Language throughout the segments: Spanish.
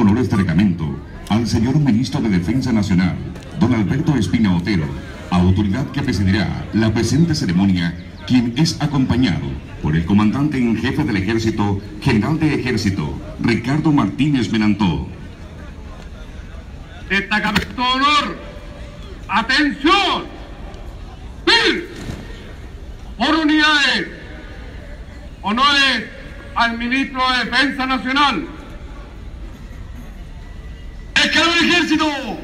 honores de reglamento al señor Ministro de Defensa Nacional, don Alberto Espina Otero, autoridad que presidirá la presente ceremonia, quien es acompañado por el comandante en jefe del ejército, general de ejército, Ricardo Martínez Menantó. Destacamento de honor, atención, ¡Pil! por unidades, honores al ministro de Defensa Nacional. ¡Escalón del ejército!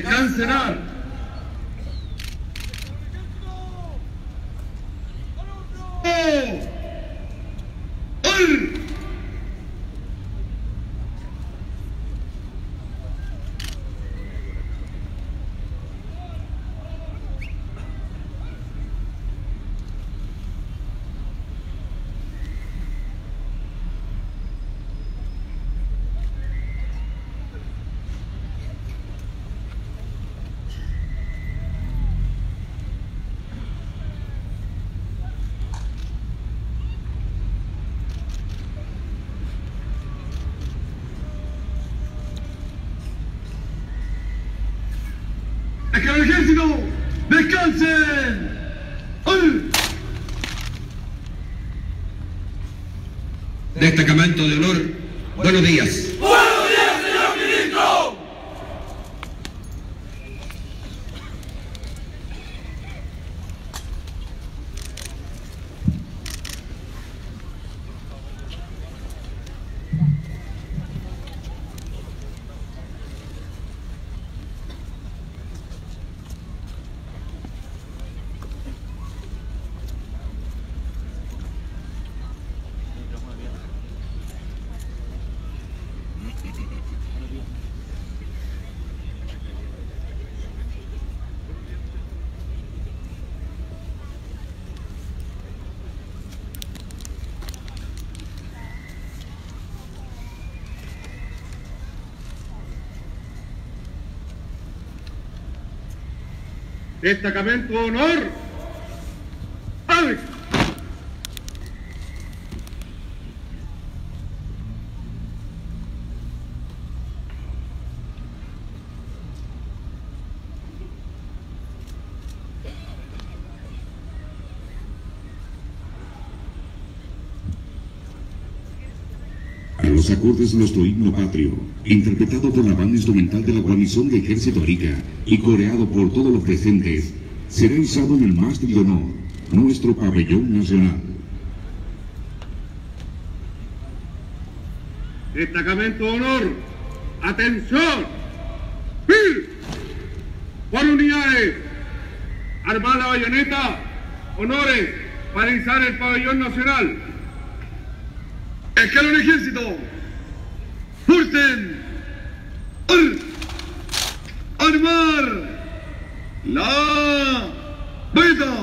De cancelar. ¡Oh! ¡Ol! ¡Es que el ejército Destacamento de honor, buenos días. Destacamento de honor. ¡Ave! A los acordes de nuestro himno patrio, interpretado por la banda instrumental de la guarnición de Ejército Arica y coreado por todos los presentes, será izado en el mástil de honor, nuestro pabellón nacional. Destacamento de honor. Atención. ¡Fil! Por unidades. Armar la bayoneta. Honores para izar el pabellón nacional. Escalón ejército. كابتن أرض أنوار. لا. بيضاء.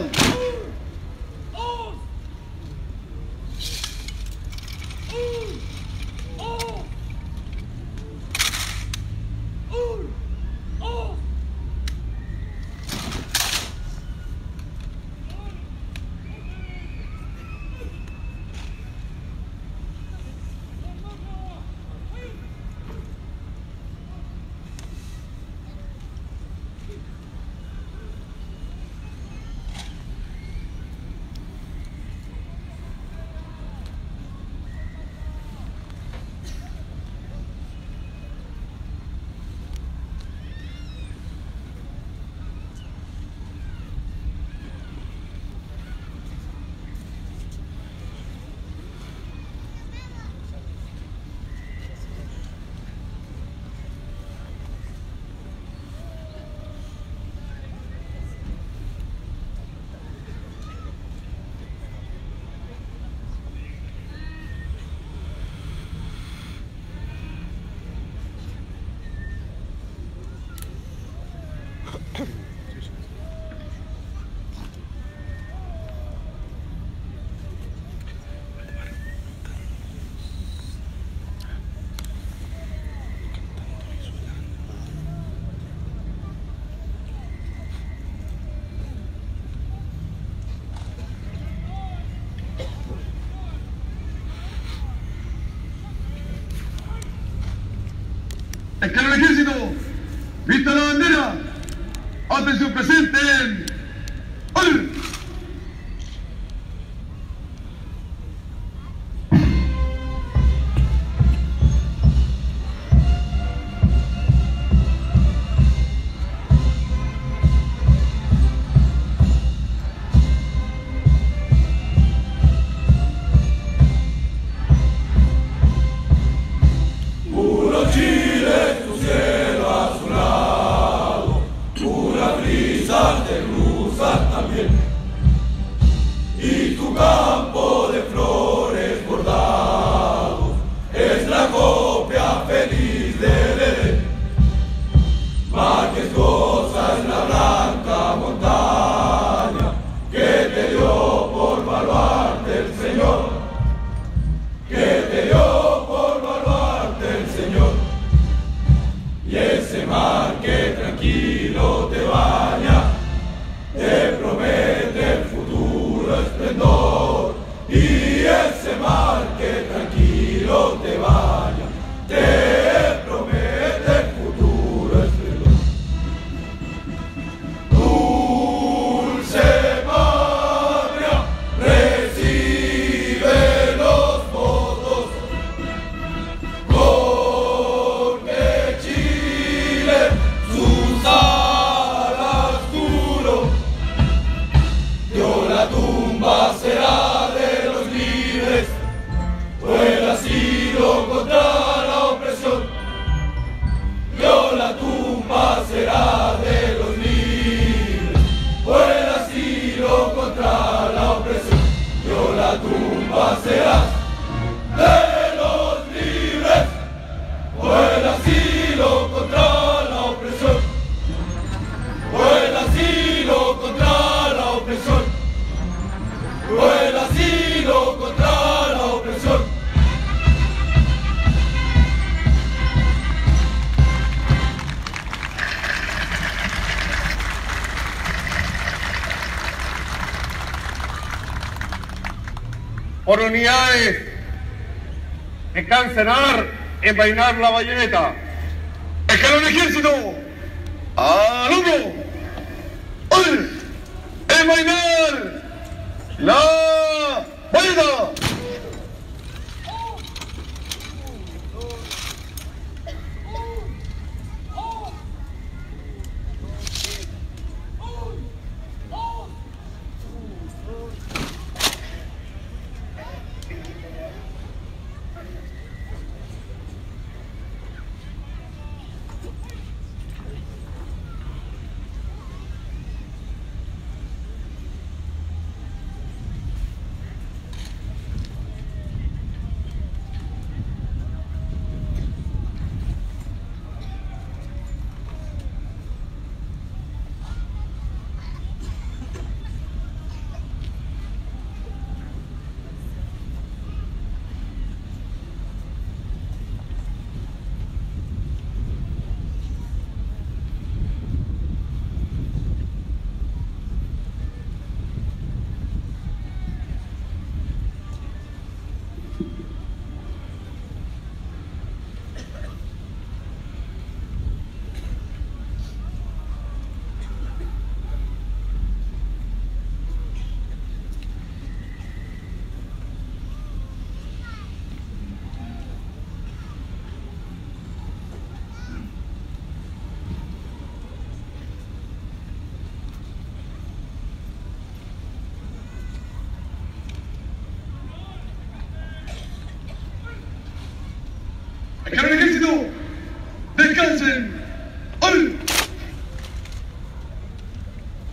desenvainar la bayoneta.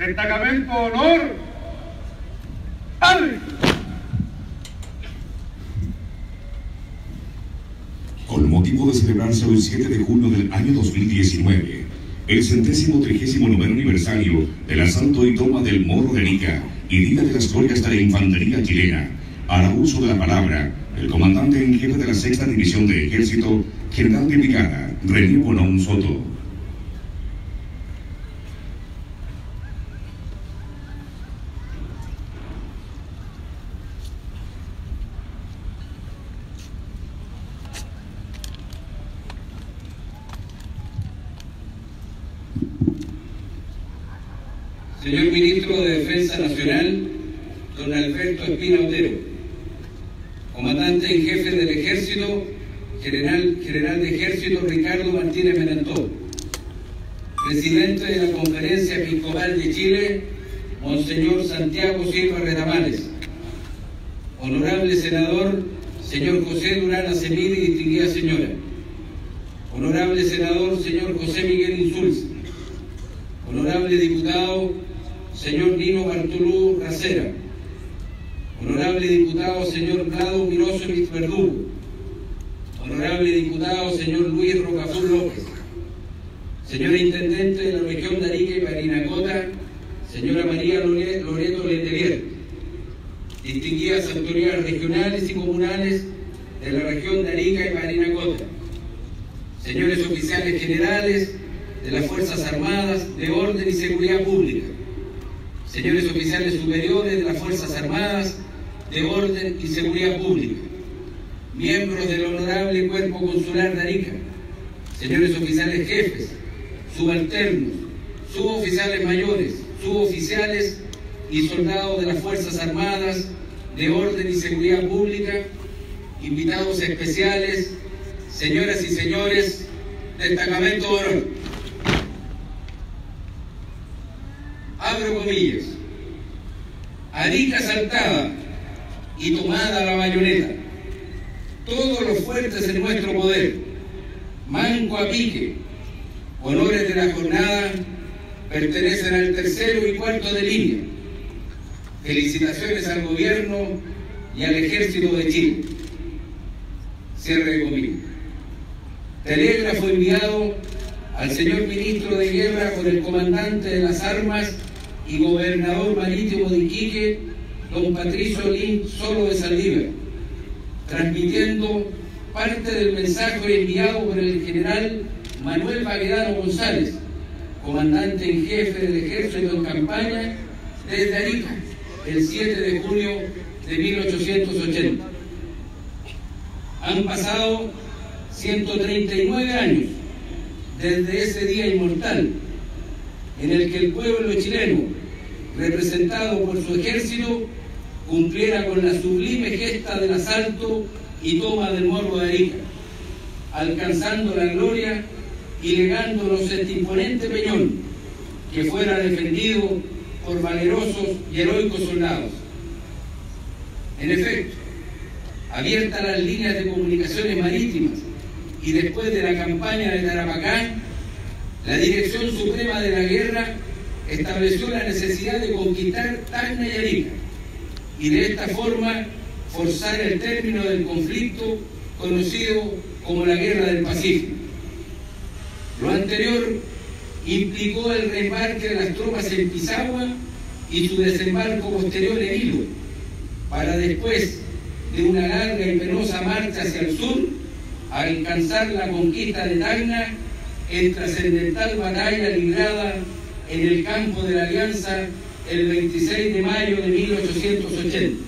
Destacamento Honor. Con motivo de celebrarse el 7 de junio del año 2019, el centésimo trigésimo noveno aniversario del asalto y toma del Morro de Nica y Día de las Glorias de la Infantería Chilena, hará uso de la palabra el comandante en jefe de la sexta división de ejército, general de brigada, René Bonón Soto. Con la sublime gesta del asalto y toma del morro de Arica, alcanzando la gloria y legándonos este imponente peñón que fuera defendido por valerosos y heroicos soldados. En efecto, abiertas las líneas de comunicaciones marítimas y después de la campaña de Tarapacán, la Dirección Suprema de la Guerra estableció la necesidad de conquistar Tacna y Arica y de esta forma forzar el término del conflicto conocido como la Guerra del Pacífico. Lo anterior implicó el reembarque de las tropas en Pisagua y su desembarco posterior en Hilo, para después de una larga y penosa marcha hacia el sur, alcanzar la conquista de Tacna en trascendental batalla librada en el campo de la Alianza el 26 de mayo de 1880.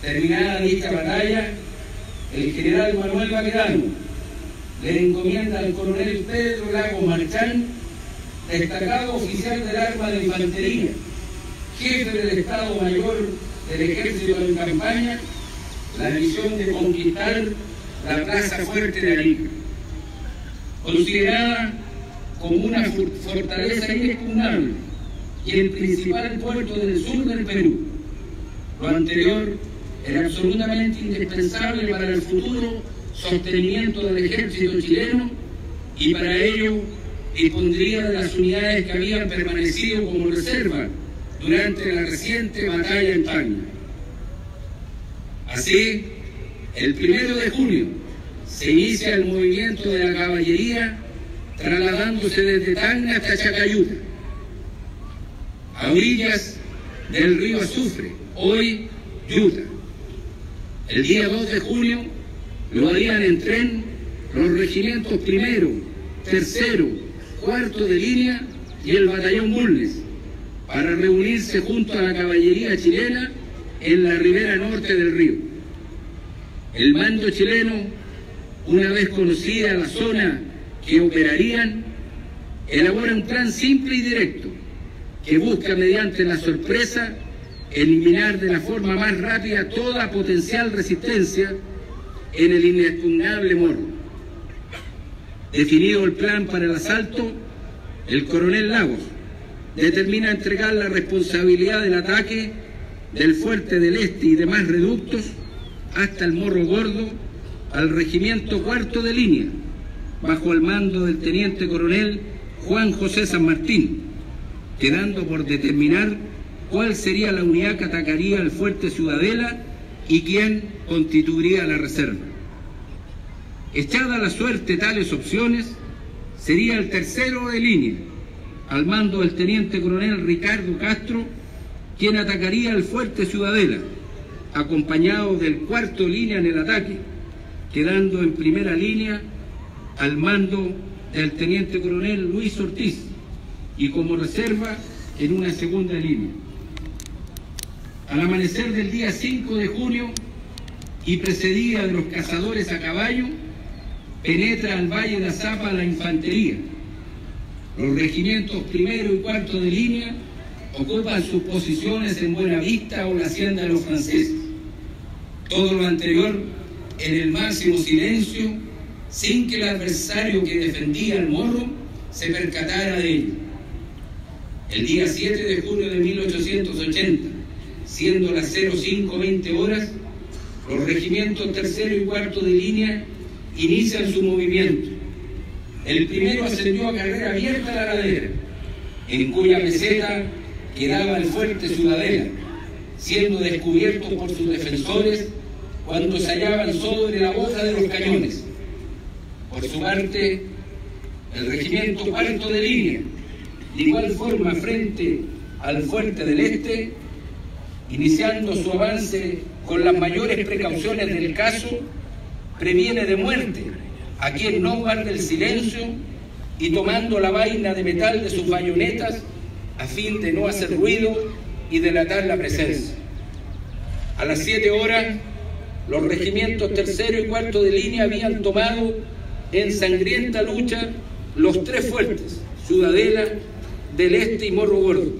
Terminada dicha batalla, el general Manuel Baquedano le encomienda al coronel Pedro Lago Marchán, destacado oficial del arma de infantería, jefe del Estado Mayor del Ejército en campaña, la misión de conquistar la Plaza Fuerte de Arica, considerada como una fortaleza inexpugnable y el principal puerto del sur del Perú. Lo anterior era absolutamente indispensable para el futuro sostenimiento del ejército chileno y para ello dispondría de las unidades que habían permanecido como reserva durante la reciente batalla en Tacna. Así, el primero de junio se inicia el movimiento de la caballería trasladándose desde Tacna hasta Chacayuta, a orillas del río Azufre, hoy Yuta. El día 2 de junio lo harían en tren los regimientos primero, tercero, cuarto de línea y el batallón Bulnes para reunirse junto a la caballería chilena en la ribera norte del río. El mando chileno, una vez conocida la zona que operarían, elabora un plan simple y directo que busca mediante la sorpresa eliminar de la forma más rápida toda potencial resistencia en el inexpugnable morro. Definido el plan para el asalto, el coronel Lagos determina entregar la responsabilidad del ataque del fuerte del este y demás reductos hasta el Morro Gordo al regimiento cuarto de línea, bajo el mando del teniente coronel Juan José San Martín, quedando por determinar cuál sería la unidad que atacaría el fuerte Ciudadela y quién constituiría la reserva. Echada la suerte tales opciones, sería el tercero de línea, al mando del teniente coronel Ricardo Castro, quien atacaría el fuerte Ciudadela, acompañado del cuarto línea en el ataque, quedando en primera línea al mando del teniente coronel Luis Ortiz y como reserva en una segunda línea. Al amanecer del día 5 de junio y precedida de los cazadores a caballo, penetra al Valle de Azapa la infantería, los regimientos primero y cuarto de línea ocupan sus posiciones en Buena Vista o la hacienda de los franceses. Todo lo anterior en el máximo silencio, sin que el adversario que defendía el morro se percatara de ello. El día 7 de junio de 1880, siendo las 0520 horas, los regimientos tercero y cuarto de línea inician su movimiento el primero ascendió a carrera abierta a la ladera, en cuya meseta quedaba el fuerte Ciudadela, siendo descubierto por sus defensores cuando se hallaban sobre la boca de los cañones. Por su parte, el regimiento cuarto de línea, de igual forma frente al fuerte del este, iniciando su avance con las mayores precauciones del caso, previene de muerte a quien no guarde el silencio y tomando la vaina de metal de sus bayonetas a fin de no hacer ruido y delatar la presencia. A las 7 horas, los regimientos tercero y cuarto de línea habían tomado en sangrienta lucha los tres fuertes, Ciudadela, del Este y Morro Gordo,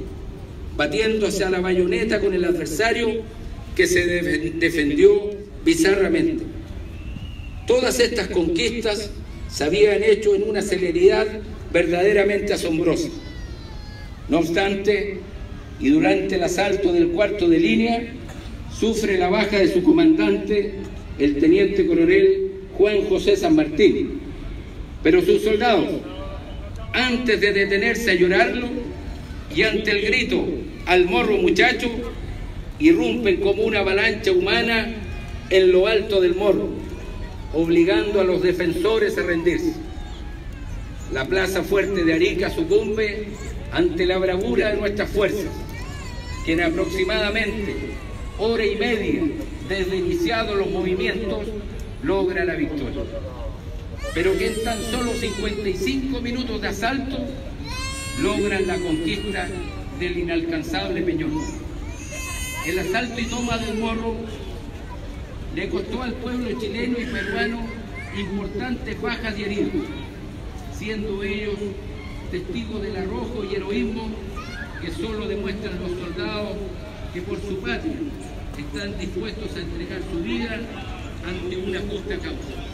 batiendo hacia la bayoneta con el adversario que se defendió bizarramente. Todas estas conquistas se habían hecho en una celeridad verdaderamente asombrosa. No obstante, y durante el asalto del cuarto de línea, sufre la baja de su comandante, el teniente coronel Juan José San Martín. Pero sus soldados, antes de detenerse a llorarlo y ante el grito al morro muchacho, irrumpen como una avalancha humana en lo alto del morro, obligando a los defensores a rendirse. La plaza fuerte de Arica sucumbe ante la bravura de nuestras fuerzas, que en aproximadamente hora y media desde iniciados los movimientos logra la victoria. Pero que en tan solo 55 minutos de asalto logran la conquista del inalcanzable Peñón. El asalto y toma del morro le costó al pueblo chileno y peruano importantes bajas y heridos, siendo ellos testigos del arrojo y heroísmo que solo demuestran los soldados que por su patria están dispuestos a entregar su vida ante una justa causa.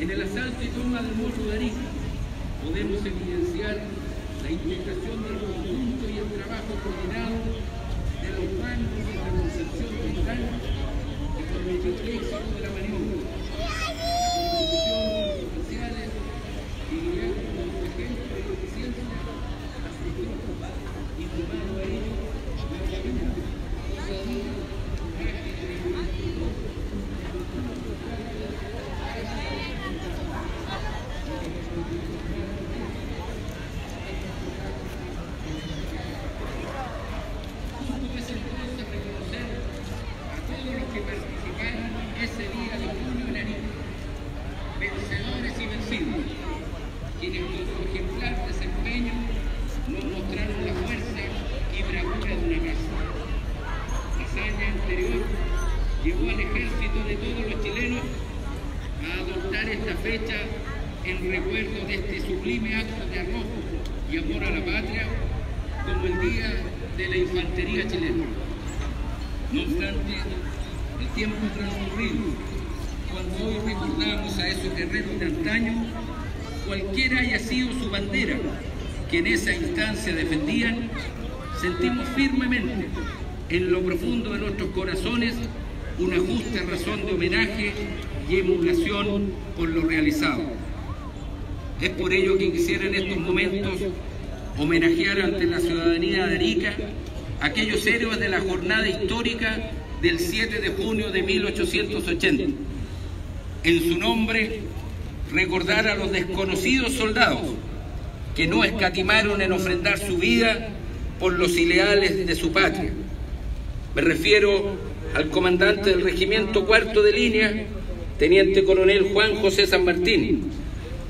En el asalto y toma del Morro de Arica podemos evidenciar la integración del conjunto y el trabajo coordinado de los bancos de la Concepción Central que permitió el éxito de la maniobra. La constitución de los oficiales y guiados como ejemplo de eficiencia asistió y sumado a ello la camina. Justo es entonces reconocer a todos los que participaron ese día de junio en Arica, vencedores y vencidos, quienes con su ejemplar desempeño nos mostraron la fuerza y bravura de una raza. La hazaña anterior llevó al ejército de todos los chilenos a adoptar esta fecha en recuerdo de este sublime acto de arrojo y amor a la patria como el Día de la Infantería Chilena. No obstante, el tiempo transcurrido, cuando hoy recordamos a esos guerreros de antaño, cualquiera haya sido su bandera que en esa instancia defendían, sentimos firmemente en lo profundo de nuestros corazones una justa razón de homenaje y emulación por lo realizado. Es por ello que quisiera en estos momentos homenajear ante la ciudadanía de Arica aquellos héroes de la jornada histórica del 7 de junio de 1880. En su nombre, recordar a los desconocidos soldados que no escatimaron en ofrendar su vida por los ileales de su patria. Me refiero al comandante del regimiento cuarto de línea, teniente coronel Juan José San Martín,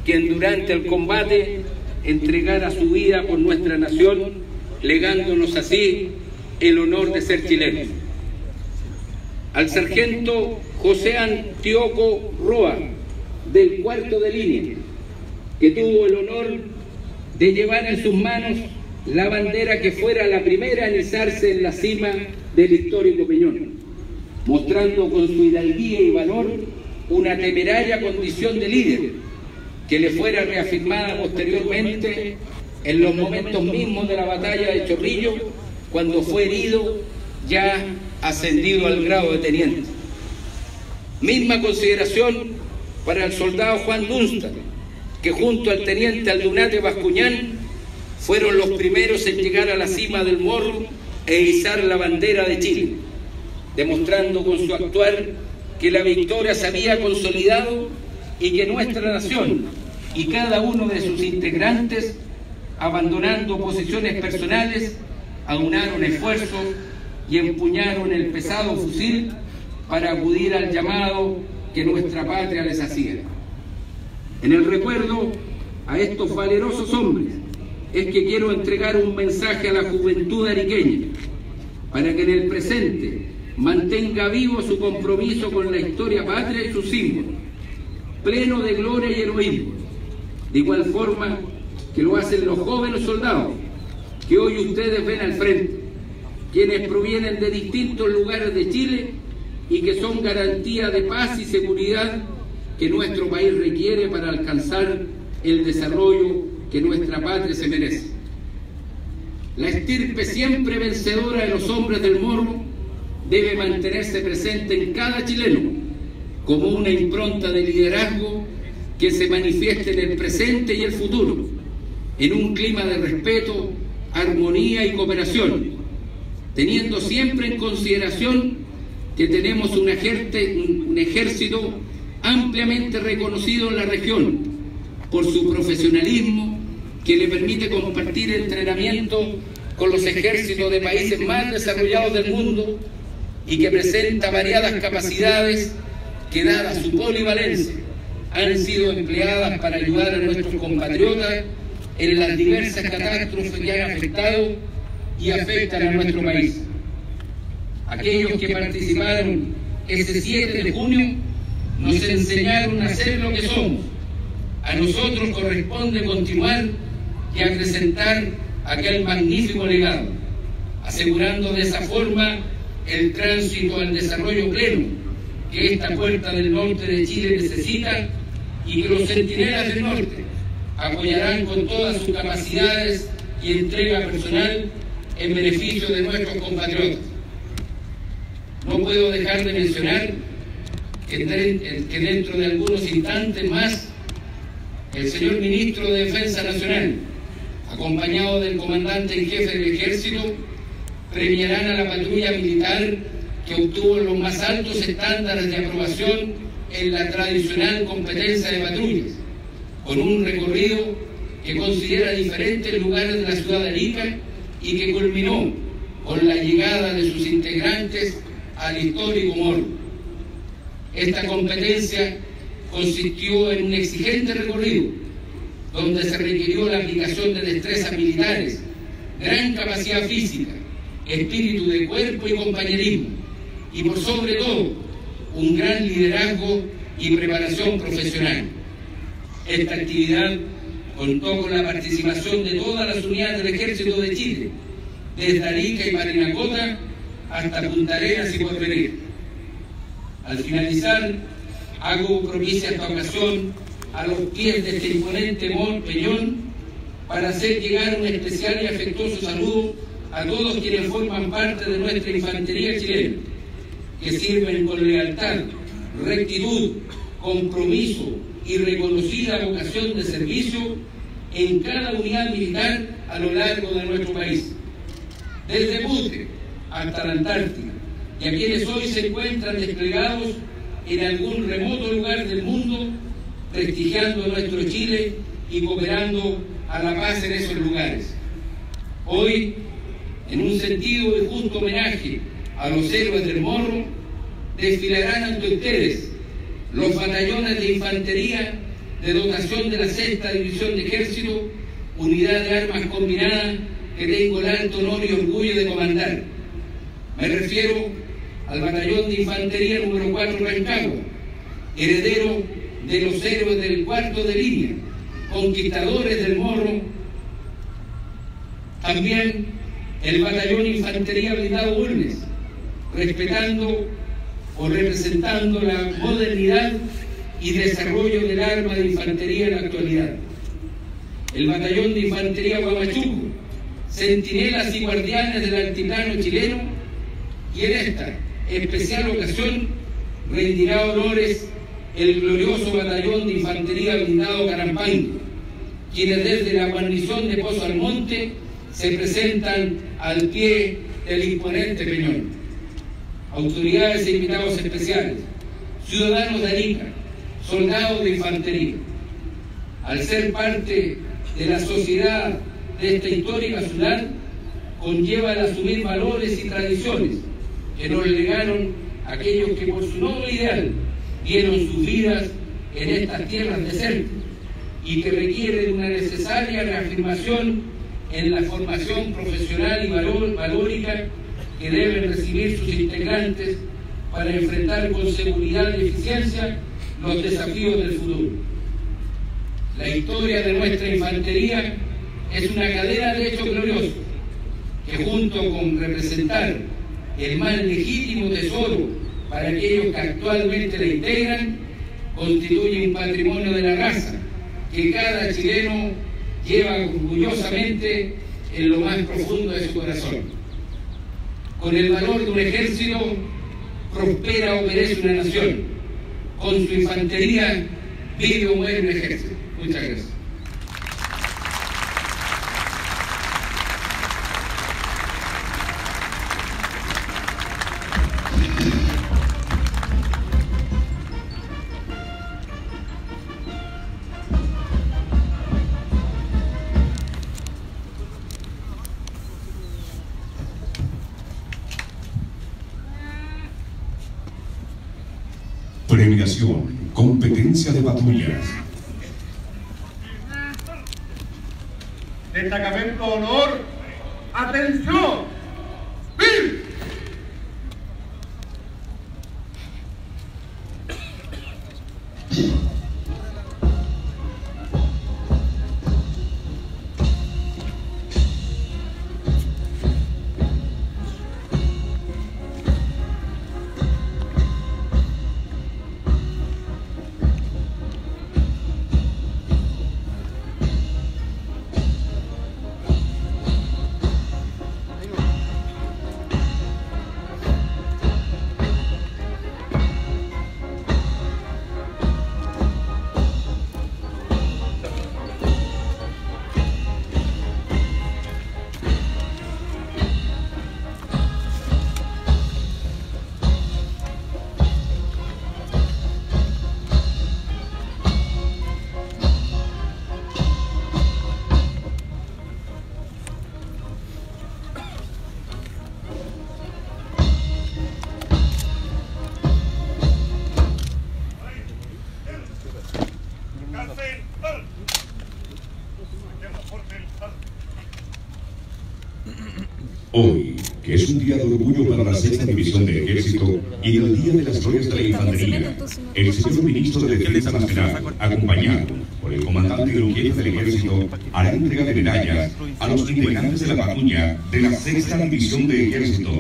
quien durante el combate entregara su vida por nuestra nación, legándonos así el honor de ser chilenos. Al sargento José Antioco Roa, del cuarto de línea, que tuvo el honor de llevar en sus manos la bandera que fuera la primera en izarse en la cima del histórico Peñón, mostrando con su hidalguía y valor una temeraria condición de líder que le fuera reafirmada posteriormente en los momentos mismos de la batalla de Chorrillo, cuando fue herido ya ascendido al grado de teniente. Misma consideración para el soldado Juan Dunstan, que junto al teniente Aldunate Bascuñán fueron los primeros en llegar a la cima del morro e izar la bandera de Chile, demostrando con su actuar que la victoria se había consolidado y que nuestra nación y cada uno de sus integrantes, abandonando posiciones personales, aunaron esfuerzos y empuñaron el pesado fusil para acudir al llamado que nuestra patria les hacía. En el recuerdo a estos valerosos hombres es que quiero entregar un mensaje a la juventud ariqueña para que en el presente mantenga vivo su compromiso con la historia patria y sus símbolos, pleno de gloria y heroísmo, de igual forma que lo hacen los jóvenes soldados que hoy ustedes ven al frente, quienes provienen de distintos lugares de Chile y que son garantía de paz y seguridad que nuestro país requiere para alcanzar el desarrollo que nuestra patria se merece. La estirpe siempre vencedora de los hombres del morro debe mantenerse presente en cada chileno como una impronta de liderazgo que se manifieste en el presente y el futuro, en un clima de respeto, armonía y cooperación, teniendo siempre en consideración que tenemos un, ejército ampliamente reconocido en la región por su profesionalismo que le permite compartir entrenamiento con los ejércitos de países más desarrollados del mundo y que presenta variadas capacidades que dada su polivalencia han sido empleadas para ayudar a nuestros compatriotas en las diversas catástrofes que han afectado y afectan a nuestro país. Aquellos que participaron ese 7 de junio nos enseñaron a ser lo que somos. A nosotros corresponde continuar y acrecentar aquel magnífico legado, asegurando de esa forma el tránsito al desarrollo pleno que esta puerta del norte de Chile necesita y que los centinelas del norte apoyarán con todas sus capacidades y entrega personal en beneficio de nuestros compatriotas. No puedo dejar de mencionar que dentro de algunos instantes más el señor ministro de Defensa Nacional, acompañado del comandante en jefe del ejército, premiarán a la patrulla militar que obtuvo los más altos estándares de aprobación en la tradicional competencia de patrullas, con un recorrido que considera diferentes lugares de la ciudad de Arica y que culminó con la llegada de sus integrantes al histórico Morro. Esta competencia consistió en un exigente recorrido donde se requirió la aplicación de destrezas militares, gran capacidad física, espíritu de cuerpo y compañerismo, y por sobre todo un gran liderazgo y preparación profesional. Esta actividad contó con la participación de todas las unidades del Ejército de Chile, desde Arica y Parinacota hasta Punta Arenas y Porvenir. Al finalizar, hago propicia esta ocasión a los pies de este imponente peñón para hacer llegar un especial y afectuoso saludo a todos quienes forman parte de nuestra infantería chilena, que sirven con lealtad, rectitud, compromiso y reconocida vocación de servicio en cada unidad militar a lo largo de nuestro país, desde Putre hasta la Antártida, y a quienes hoy se encuentran desplegados en algún remoto lugar del mundo, prestigiando nuestro Chile y cooperando a la paz en esos lugares. Hoy en un sentido de justo homenaje a los héroes del Morro, desfilarán ante ustedes los batallones de infantería de dotación de la sexta división de ejército, unidad de armas combinadas que tengo el alto honor y orgullo de comandar. Me refiero al batallón de infantería número 4 Rancagua, heredero de los héroes del cuarto de línea, conquistadores del Morro. También el batallón Infantería Blindado Bulnes, respetando o representando la modernidad y desarrollo del arma de infantería en la actualidad. El batallón de Infantería Guamachuco, centinelas y guardianes del altiplano chileno, y en esta especial ocasión rendirá honores el glorioso batallón de Infantería Blindado Carampango, quienes desde la guarnición de Pozo Almonte se presentan al pie del imponente peñón. Autoridades e invitados especiales, ciudadanos de Arica, soldados de infantería. Al ser parte de la sociedad de esta histórica ciudad, conlleva el asumir valores y tradiciones que nos legaron aquellos que por su noble ideal dieron sus vidas en estas tierras desérticas y que requieren una necesaria reafirmación en la formación profesional y valórica que deben recibir sus integrantes para enfrentar con seguridad y eficiencia los desafíos del futuro. La historia de nuestra infantería es una cadena de hechos gloriosos que junto con representar el más legítimo tesoro para aquellos que actualmente la integran, constituye un patrimonio de la raza que cada chileno lleva orgullosamente en lo más profundo de su corazón. Con el valor de un ejército prospera o perece una nación. Con su infantería vive o muere un ejército. Muchas gracias. Día de orgullo para la sexta división del ejército y el día de las glorias de la infantería, el señor ministro de Defensa Nacional, acompañado por el comandante y jefe del ejército, hará entrega de medallas a los integrantes de la patrulla de la sexta división de ejército,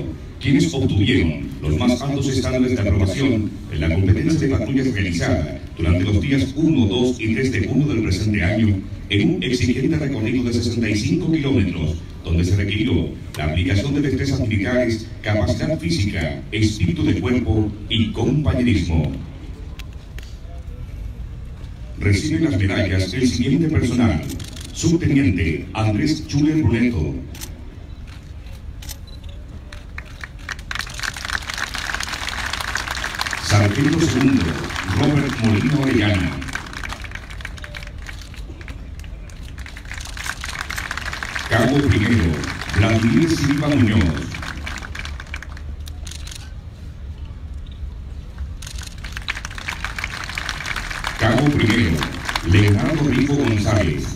quienes obtuvieron los más altos estándares de aprobación en la competencia de patrullas realizada durante los días 1, 2 y 3 de junio del presente año en un exigente recorrido de 65 kilómetros, donde se requirió aplicación de destrezas militares, capacidad física, espíritu de cuerpo y compañerismo. Recibe las medallas el siguiente personal. Subteniente Andrés Chuler Bruneto. Sargento segundo, Robert Molino Orellana. Cabo primero, Vladimir Silva Muñoz. Cabo primero, Leonardo Rico González.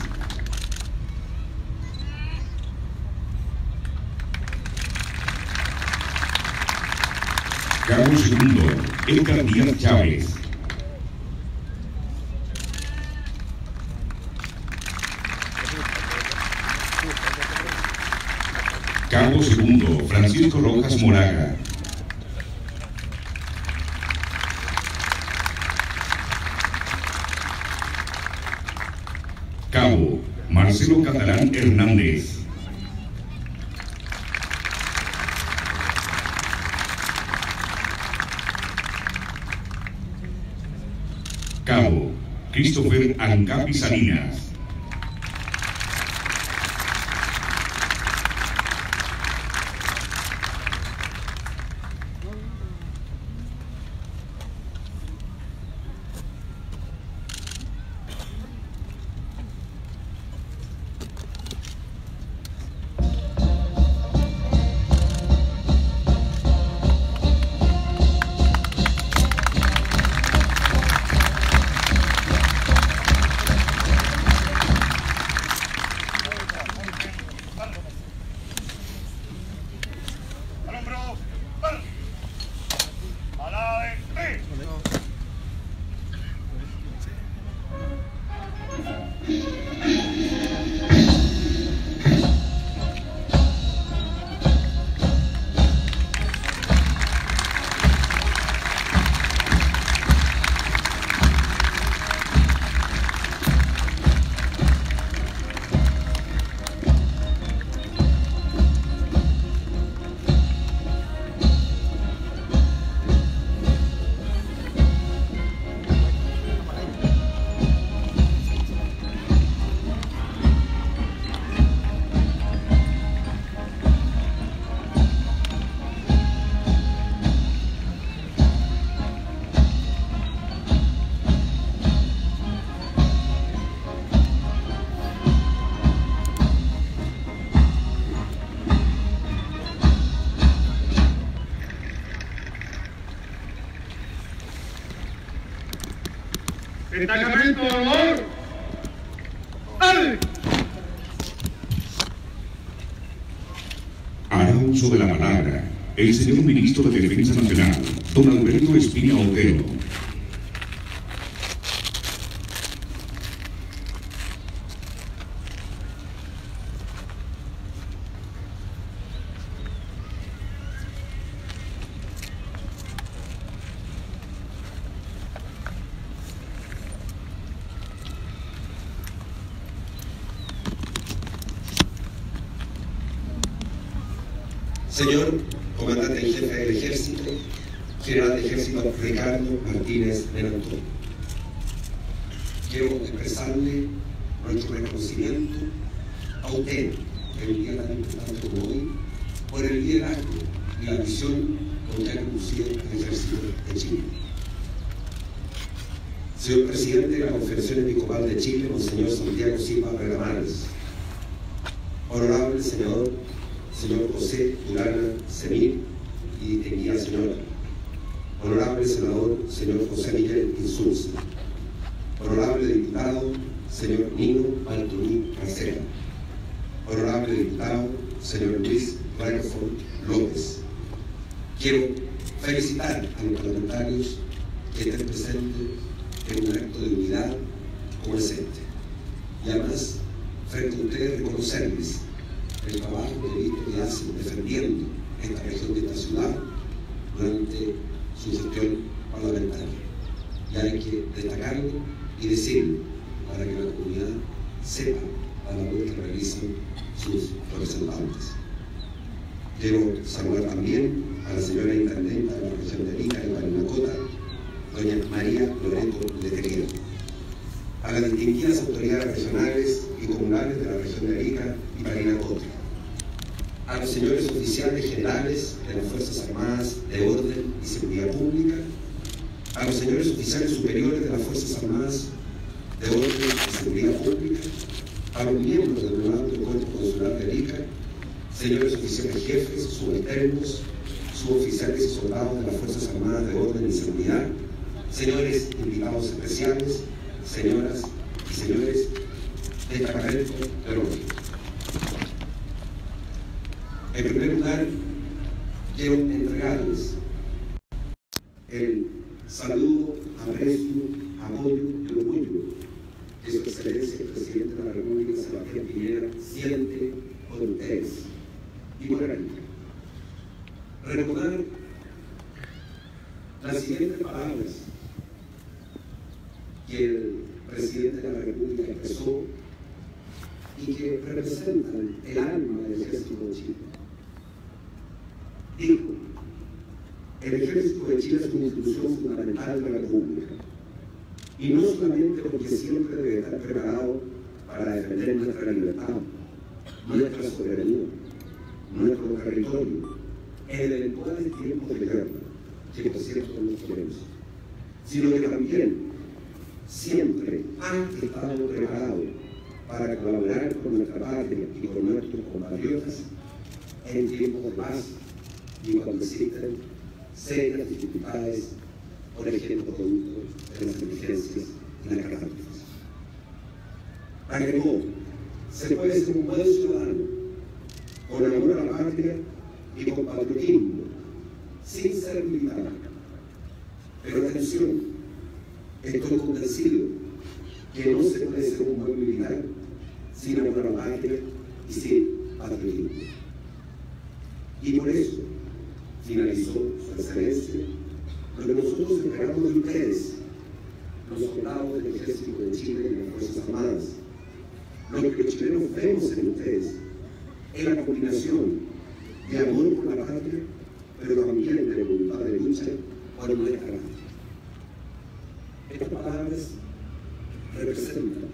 Cabo segundo, Edgar Díaz Chávez. Cabo segundo, Francisco Rojas Moraga. Cabo, Marcelo Catalán Hernández. Cabo, Christopher Ancapi Salinas. Destacamento de honor. ¡Dale! Hará uso de la palabra el señor ministro de Defensa Nacional, don Alberto Espina Otero. Señor Comandante en Del Ejército, General de Ejército Ricardo Martínez Menantón. Quiero expresarle nuestro reconocimiento a usted un día tan importante como hoy por el liderazgo y la visión que usted ha conducido al Ejército de Chile. Señor Presidente de la Confederación Episcopal de Chile, Monseñor Santiago Silva Regamares. Honorable Senador señor José Durana Semir y distinguida señora. Honorable senador, señor José Miguel Insulza. Honorable diputado, señor Nino Baltuní Carcera. Honorable diputado, señor Luis Reinford López. Quiero felicitar a los parlamentarios que estén presentes en un acto de unidad como es este. Y además, frente a ustedes, reconocerles el trabajo que que hacen defendiendo región de esta ciudad durante su gestión parlamentaria. Y hay que destacarlo y decirlo para que la comunidad sepa la labor que realizan sus representantes. Quiero saludar también a la señora intendenta de la región de Arica, de Parinacota, doña María Loreto Letería, a las distinguidas autoridades regionales y comunales de la región de Arica y Parinacota, a los señores oficiales generales de las Fuerzas Armadas de Orden y Seguridad Pública, a los señores oficiales superiores de las Fuerzas Armadas de Orden y Seguridad Pública, a los miembros del Nuevo Cuerpo Consular de Arica, señores oficiales jefes, subalternos, suboficiales y soldados de las Fuerzas Armadas de Orden y Seguridad, señores invitados especiales, señoras y señores destacamento de los En primer lugar, quiero entregarles el saludo, aprecio, apoyo y orgullo que su excelencia el presidente de la República, Sebastián Piñera, siente por ustedes y por Arica. Recordar las siguientes palabras que el presidente de la República expresó y que representan el alma del ejército de Chile. Dijo, el ejército de Chile es una institución fundamental de la República. Y no solamente porque siempre debe estar preparado para defender nuestra libertad, nuestra soberanía, nuestro territorio, en eventuales tiempos de guerra, que por cierto no queremos, sino que también siempre ha estado preparado para colaborar con nuestra patria y con nuestros compatriotas en tiempos de paz y cuando existen serias dificultades, por ejemplo, producto de las emergencias y las catástrofes. Agregó, se puede ser un buen ciudadano, con amor a la patria y con patriotismo, sin ser militar. Pero atención, estoy convencido que no se puede ser un buen militar sin amor a la patria y sin patriotismo. Y por eso finalizó su lo que nosotros esperamos de ustedes, los soldados del Ejército de Chile y de las Fuerzas Armadas, lo que los chilenos vemos en ustedes es la combinación de amor por la patria, pero también de voluntad de lucha por nuestra patria. Estas palabras representan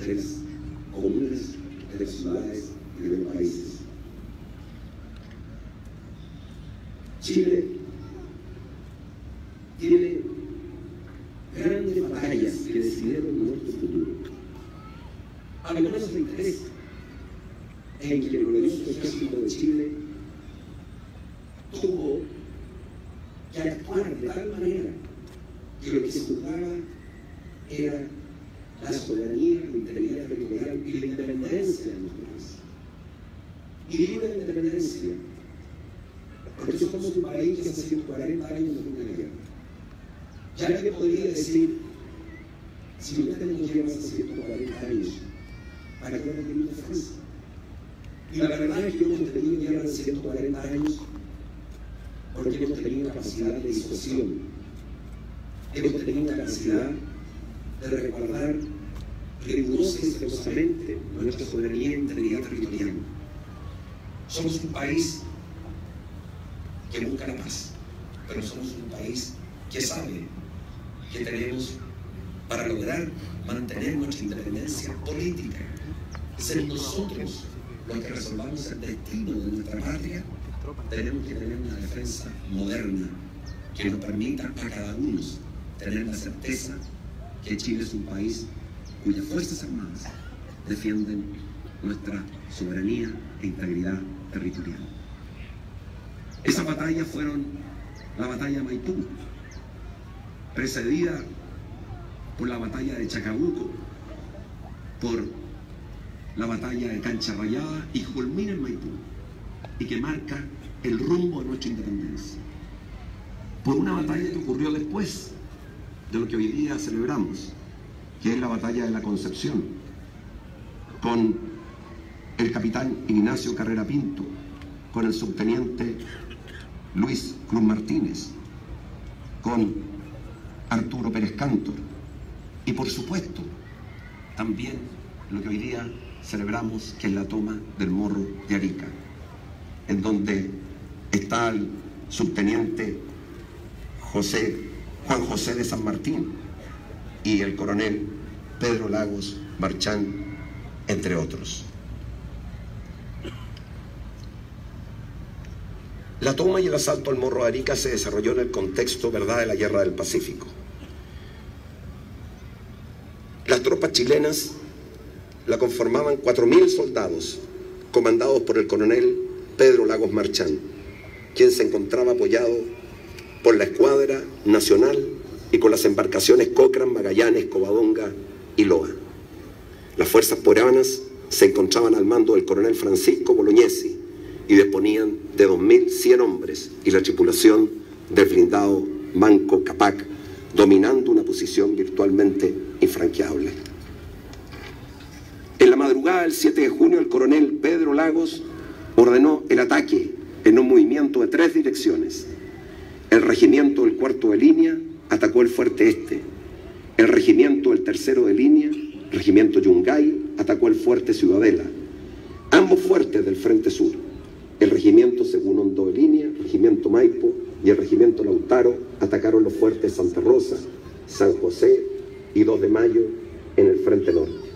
tres comunes tres ciudades y tres países. Chile de recordar rigurosa y celosamente nuestra soberanía e integridad territorial. Somos un país que busca la paz, pero somos un país que sabe que tenemos para lograr mantener nuestra independencia política, ser nosotros los que resolvamos el destino de nuestra patria, tenemos que tener una defensa moderna que nos permita a cada uno tener la certeza que Chile es un país cuyas Fuerzas Armadas defienden nuestra soberanía e integridad territorial. Esas batallas fueron la batalla de Maipú, precedida por la batalla de Chacabuco, por la batalla de Cancha Rayada y culmina en Maipú, y que marca el rumbo de nuestra independencia. Por una batalla que ocurrió después, de lo que hoy día celebramos, que es la batalla de la Concepción, con el capitán Ignacio Carrera Pinto, con el subteniente Luis Cruz Martínez, con Arturo Pérez Cantor y por supuesto también lo que hoy día celebramos que es la toma del morro de Arica, en donde está el subteniente José Juan José de San Martín y el coronel Pedro Lagos Marchán, entre otros. La toma y el asalto al Morro Arica se desarrolló en el contexto ¿verdad? de la Guerra del Pacífico. Las tropas chilenas la conformaban 4.000 soldados, comandados por el coronel Pedro Lagos Marchán, quien se encontraba apoyado por la Escuadra Nacional y con las embarcaciones Cochrane, Magallanes, Covadonga y Loa. Las fuerzas poranas se encontraban al mando del coronel Francisco Bolognesi y disponían de 2.100 hombres y la tripulación del blindado Manco Capac, dominando una posición virtualmente infranqueable. En la madrugada del 7 de junio, el coronel Pedro Lagos ordenó el ataque en un movimiento de tres direcciones. El regimiento del cuarto de línea atacó el fuerte este. El regimiento del tercero de línea, regimiento Yungay, atacó el fuerte Ciudadela. Ambos fuertes del frente sur. El regimiento segundo de línea, regimiento Maipo y el regimiento Lautaro atacaron los fuertes Santa Rosa, San José y 2 de mayo en el frente norte.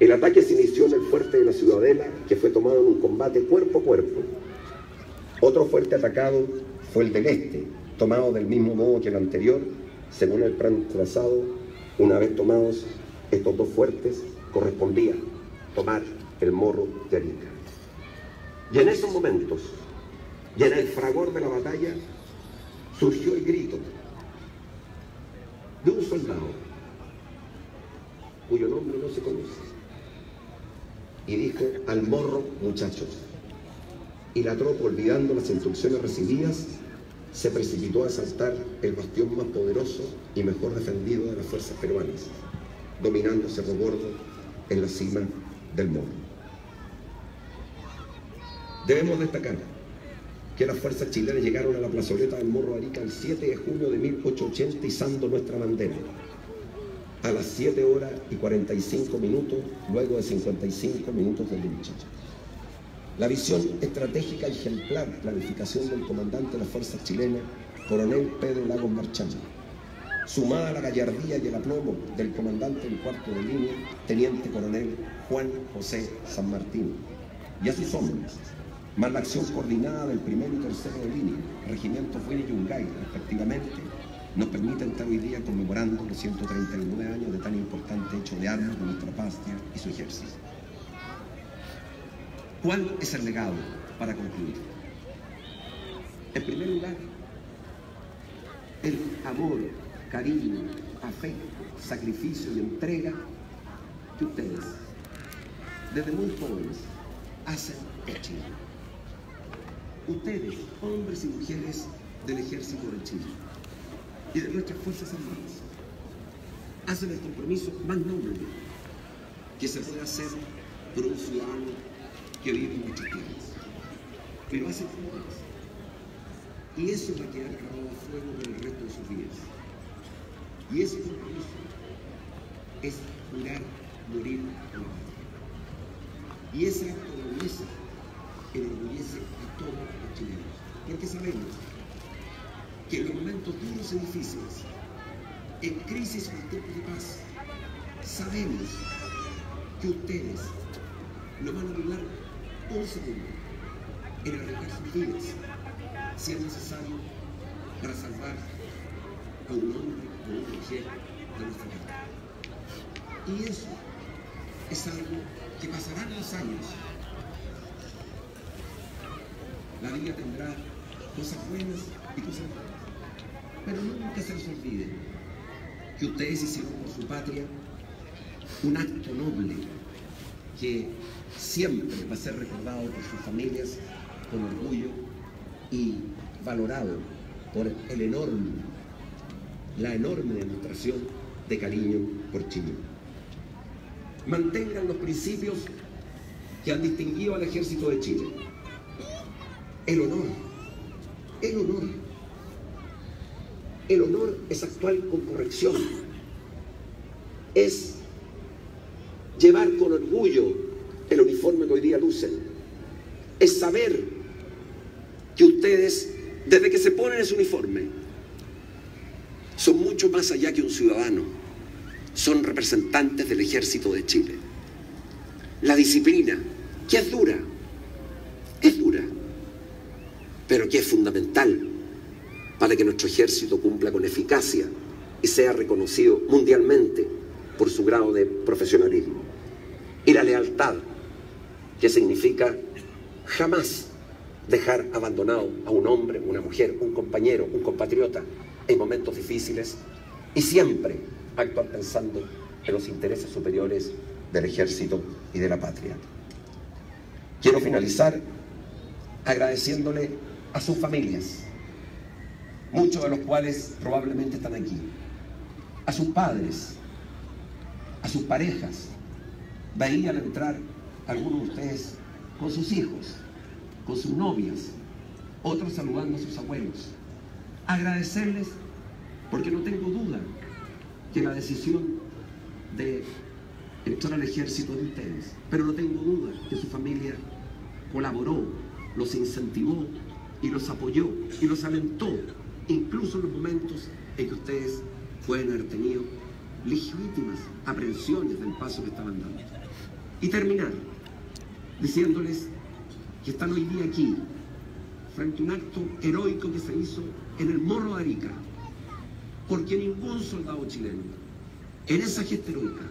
El ataque se inició en el fuerte de la Ciudadela, que fue tomado en un combate cuerpo a cuerpo. Otro fuerte atacado fue el del este, tomado del mismo modo que el anterior, según el plan trazado, una vez tomados estos dos fuertes, correspondía tomar el morro de Arica. Y en esos momentos, y en el fragor de la batalla, surgió el grito de un soldado cuyo nombre no se conoce y dijo al morro muchachos. Y la tropa, olvidando las instrucciones recibidas, se precipitó a asaltar el bastión más poderoso y mejor defendido de las fuerzas peruanas, dominando Cerro Gordo en la cima del morro. Debemos destacar que las fuerzas chilenas llegaron a la plazoleta del Morro Arica el 7 de junio de 1880 izando nuestra bandera a las 7 horas y 45 minutos, luego de 55 minutos de lucha. La visión estratégica ejemplar planificación del comandante de las fuerzas chilenas, coronel Pedro Lagos Marchán, sumada a la gallardía y el aplomo del comandante del cuarto de línea, teniente coronel Juan José San Martín, y a sus hombres, más la acción coordinada del primero y tercero de línea, regimiento Fuene y Yungay, respectivamente, nos permiten estar hoy día conmemorando los 139 años de tan importante hecho de armas de nuestra patria y su ejército. ¿Cuál es el legado para concluir? En primer lugar, el amor, cariño, afecto, sacrificio y entrega que ustedes, desde muy jóvenes, hacen en Chile. Ustedes, hombres y mujeres del ejército de Chile y de nuestras Fuerzas Armadas, hacen el compromiso más noble que se puede hacer por un ciudadano que vive en nuestras tierras. Pero hacen cosas. Y eso va a quedar grabado a fuego por el resto de sus vidas. Y ese compromiso es jurar morir por la patria. Y ese acto de nobleza enorgullece a todos los chilenos. Porque sabemos que en los momentos duros y difíciles, en crisis o en tiempos de paz, sabemos que ustedes no van a dudar un segundo en arriesgar sus vidas, si es necesario, para salvar a un hombre o una mujer de nuestra vida. Y eso es algo que pasarán los años. La vida tendrá cosas buenas y cosas malas. Pero nunca se les olvide que ustedes hicieron por su patria un acto noble que siempre va a ser recordado por sus familias con orgullo y valorado por el enorme, la enorme demostración de cariño por Chile. Mantengan los principios que han distinguido al ejército de Chile. El honor, el honor. El honor es actuar con corrección. Es llevar con orgullo el uniforme que hoy día lucen. Es saber que ustedes, desde que se ponen ese uniforme, son mucho más allá que un ciudadano. Son representantes del ejército de Chile. La disciplina, que es dura, es dura, pero que es fundamental para que nuestro ejército cumpla con eficacia y sea reconocido mundialmente por su grado de profesionalismo. Y la lealtad, que significa jamás dejar abandonado a un hombre, una mujer, un compañero, un compatriota en momentos difíciles y siempre actuar pensando en los intereses superiores del ejército y de la patria. Quiero finalizar agradeciéndole a sus familias, muchos de los cuales probablemente están aquí, a sus padres, a sus parejas. Veía al entrar algunos de ustedes con sus hijos, con sus novias, otros saludando a sus abuelos. Agradecerles porque no tengo duda que la decisión de entrar al ejército de ustedes, pero no tengo duda que su familia colaboró, los incentivó y los apoyó y los alentó, incluso en los momentos en que ustedes pueden haber tenido legítimas aprensiones del paso que estaban dando. Y terminar diciéndoles que están hoy día aquí, frente a un acto heroico que se hizo en el Morro de Arica, porque ningún soldado chileno, en esa gesta heroica,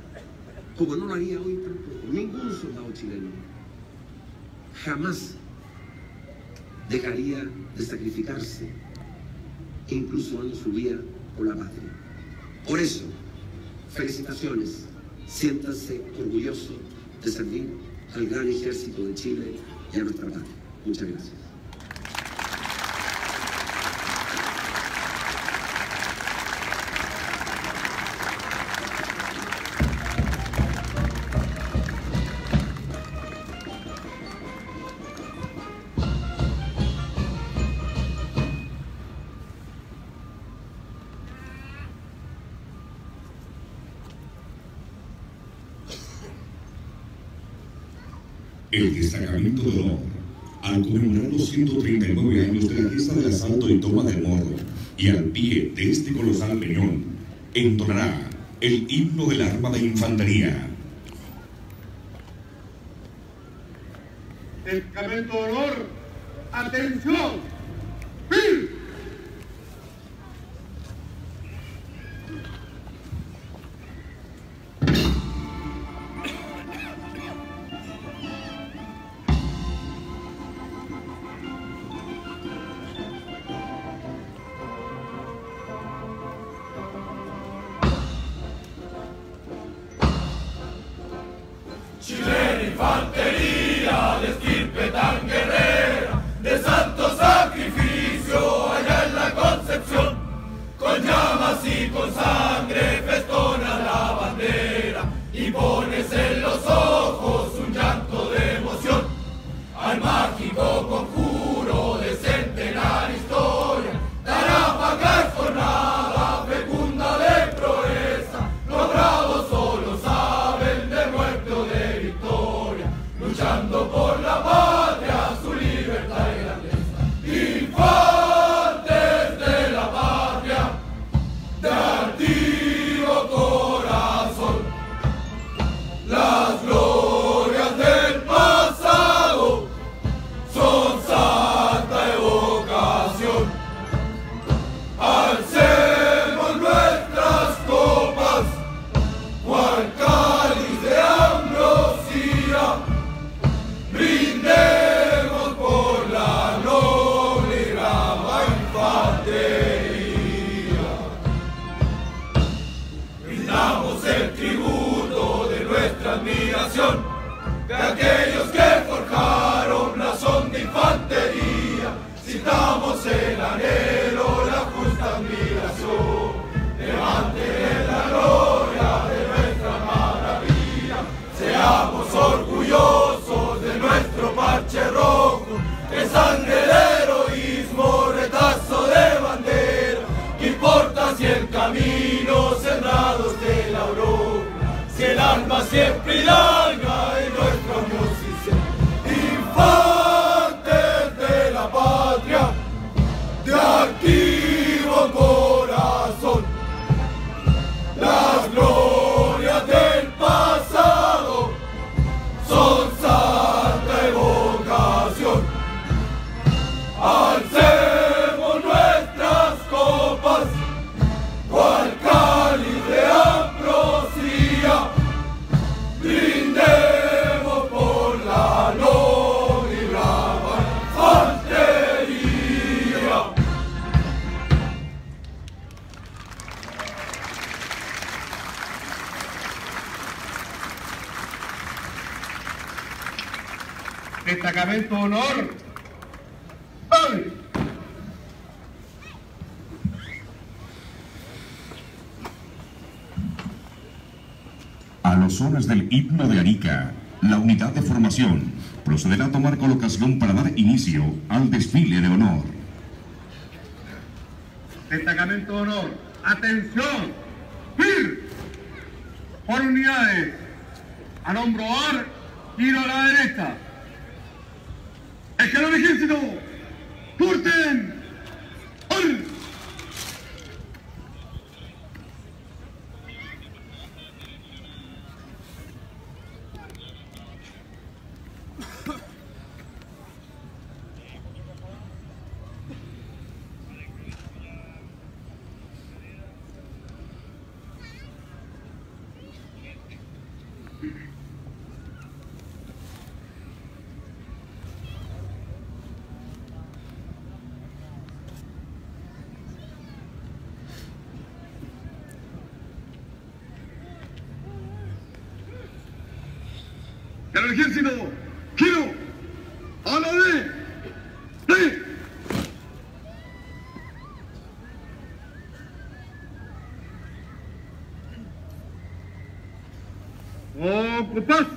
como no lo haría hoy tampoco, ningún soldado chileno, jamás dejaría de sacrificarse e incluso dando su vida por la patria. Por eso, felicitaciones, siéntanse orgullosos de servir al gran ejército de Chile y a nuestra patria. Muchas gracias. El destacamento de honor, al conmemorar los 139 años de la gesta del asalto y toma del morro, y al pie de este colosal peñón, entonará el himno del arma de infantería. Destacamento de honor, atención, دس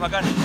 bacán. En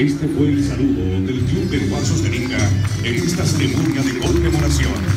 Este fue el saludo del Club de Linga en esta ceremonia de conmemoración.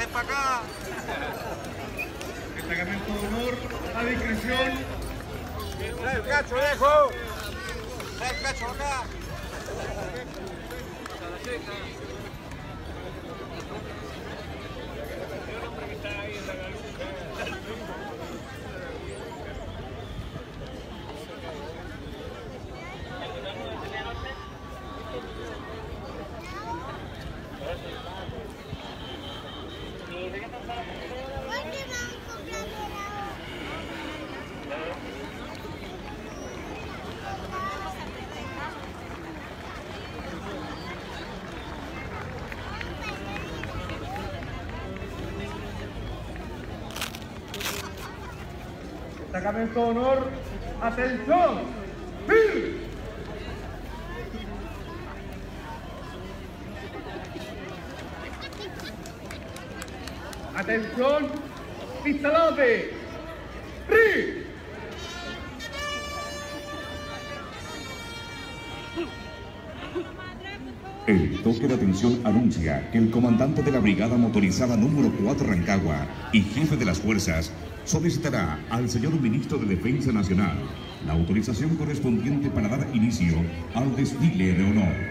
Pasen para acá. Destacamento de honor a discreción. Trae el cacho, viejo. Trae el cacho acá. Destacamento de honor. Atención. ¡Fir! Atención. Pistalote. ¡Ri! El toque de atención anuncia que el comandante de la Brigada Motorizada número 4 Rancagua y jefe de las fuerzas solicitará al señor Ministro de Defensa Nacional la autorización correspondiente para dar inicio al desfile de honor.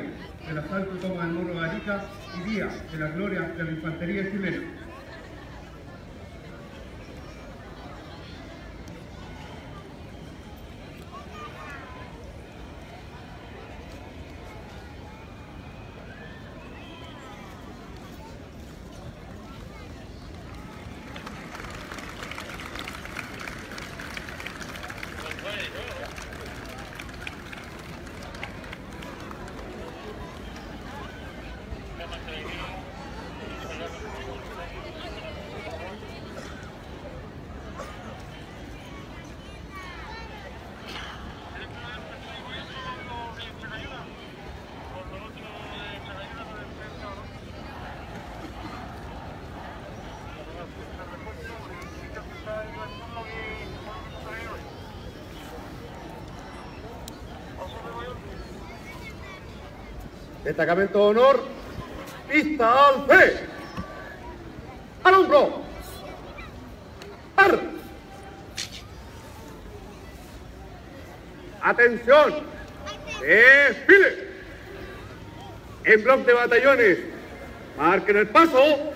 Chávez, del asalto toma del muro de Arica y Día de la Gloria de la Infantería Chilena. Destacamento de honor, pista al fe. Al hombro. Ar. Atención. Desfile. En bloque de batallones. Marquen el paso.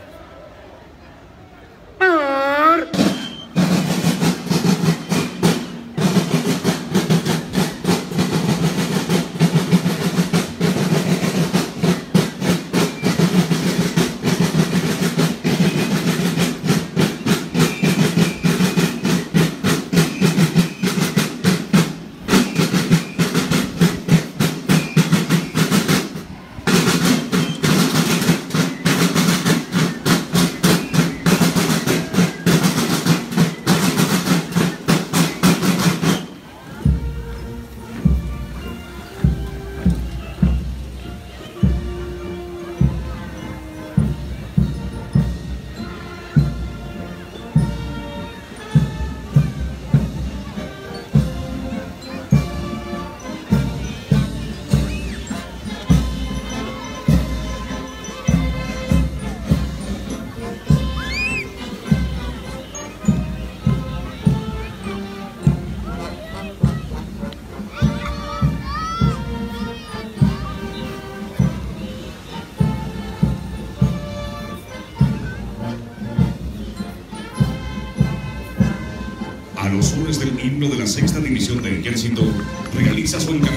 himno de la sexta división del ejército realiza su encargo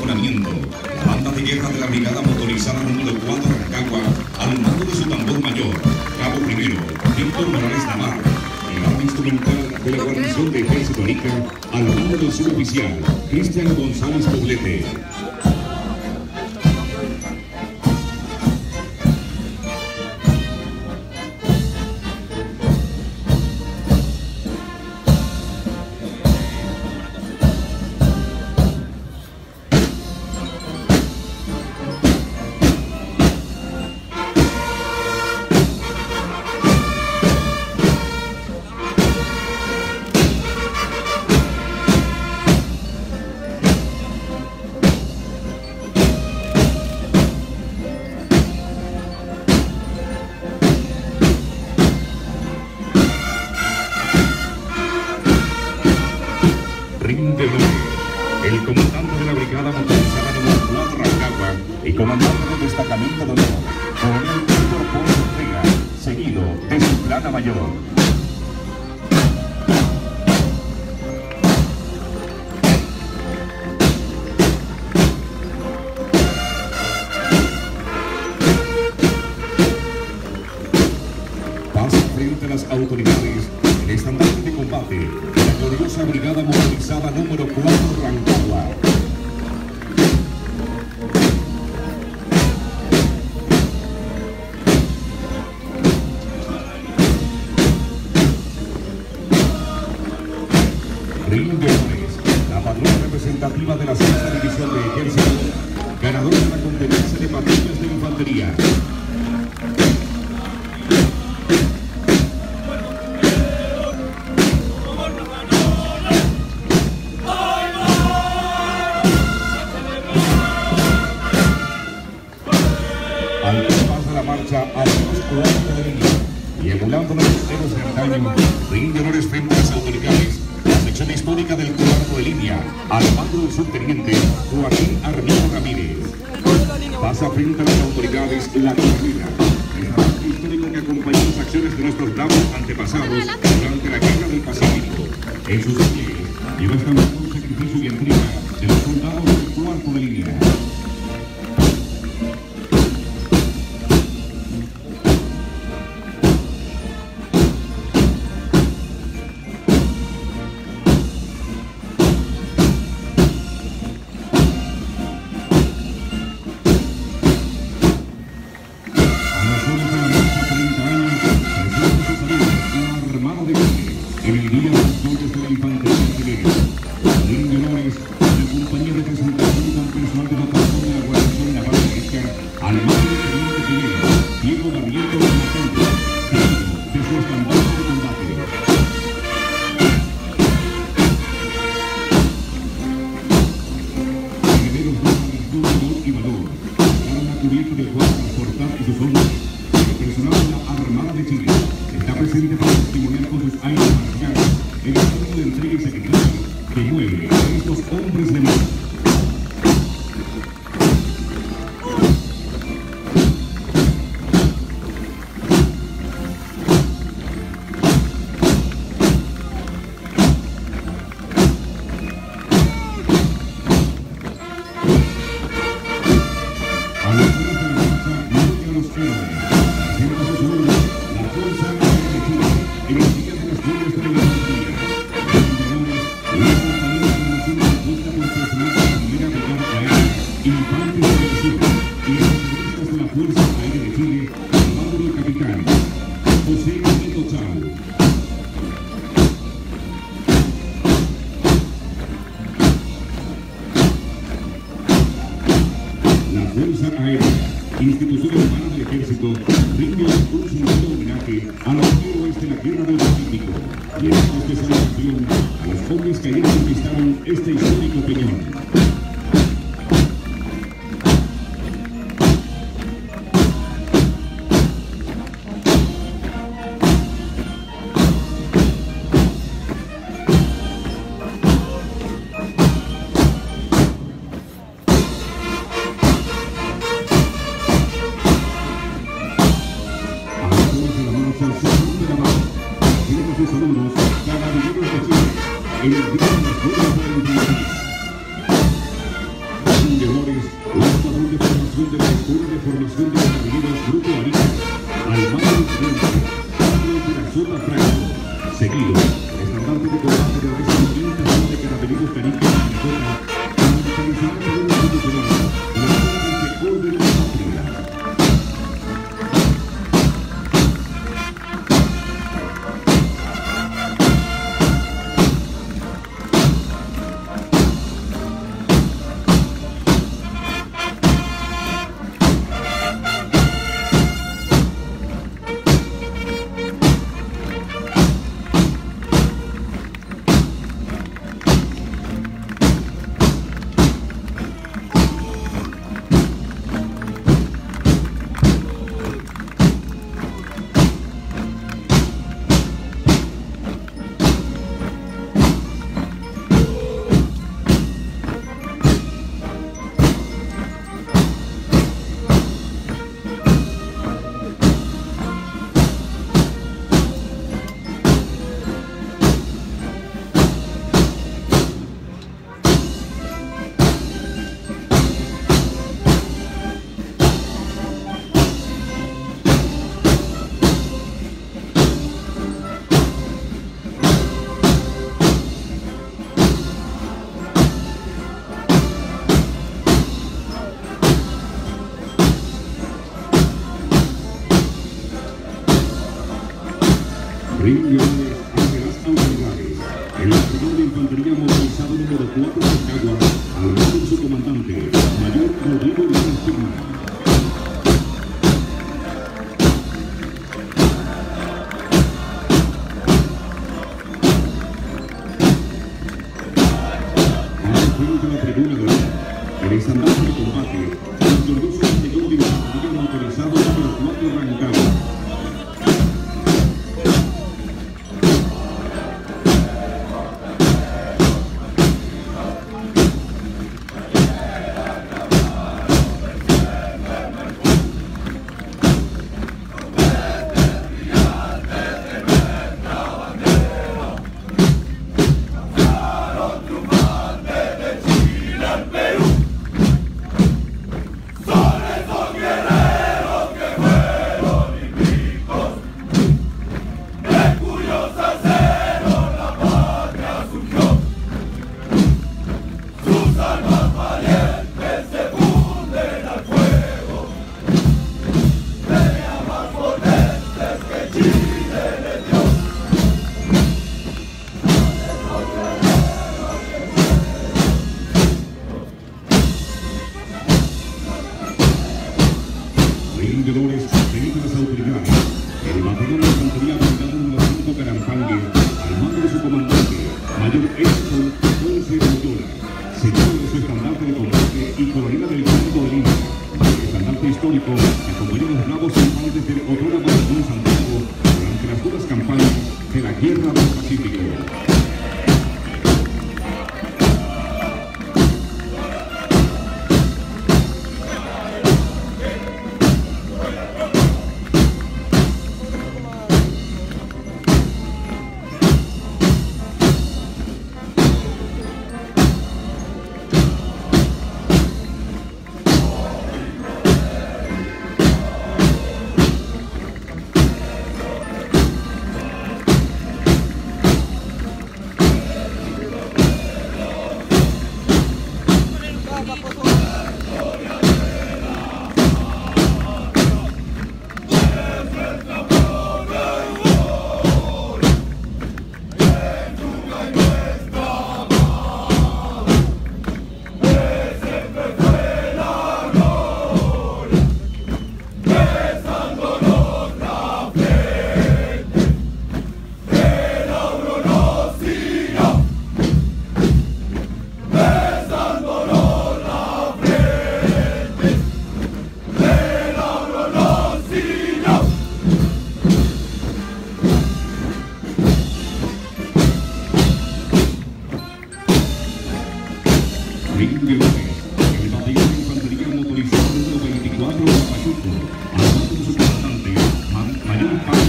Ma- Mayor